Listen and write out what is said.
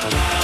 Bye.